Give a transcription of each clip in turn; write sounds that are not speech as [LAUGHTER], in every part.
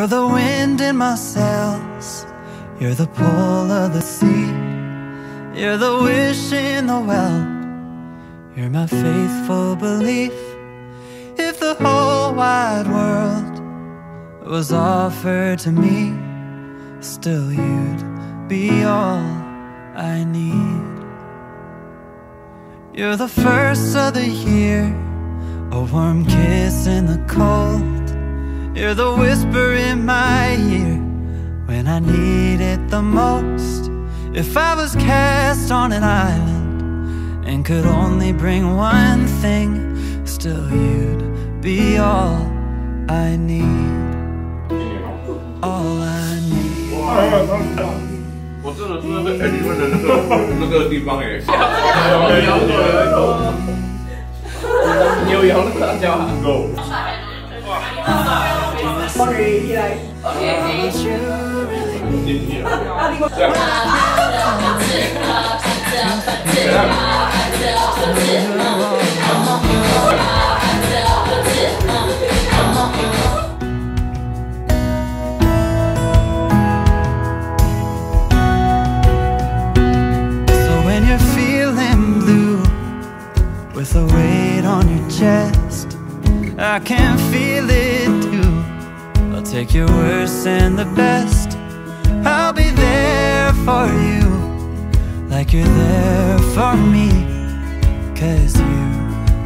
You're the wind in my sails. You're the pull of the sea. You're the wish in the well. You're my faithful belief. If the whole wide world was offered to me, still you'd be all I need. You're the first of the year, a warm kiss in the cold. You're the whisper in my ear when I need it the most. If I was cast on an island and could only bring one thing, still you'd be all I need. All I need. [LAUGHS] 我真的是那个 element 的那个那个地方哎，牛羊的 Uh-huh. So when you're feeling blue, with a weight on your chest, I can feel it too. I'll take your worst and the best. I'll be there for you, like you're there for me. Cause you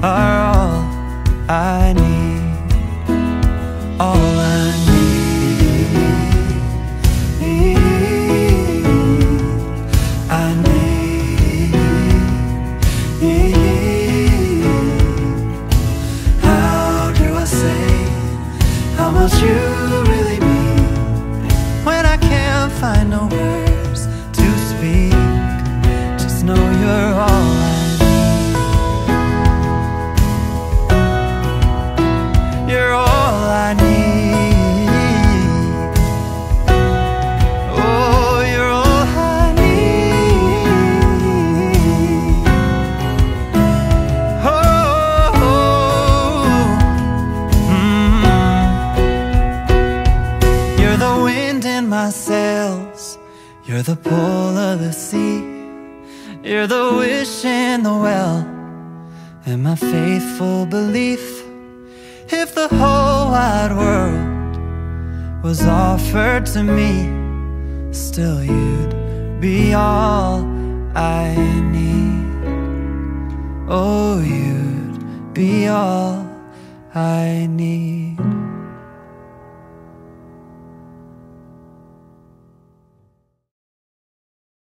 are all I need. All I need. I need. How do I say how much you You're the pull of the sea. You're the wish in the well. And my faithful belief. If the whole wide world was offered to me, still you'd be all I need. Oh, you'd be all I need.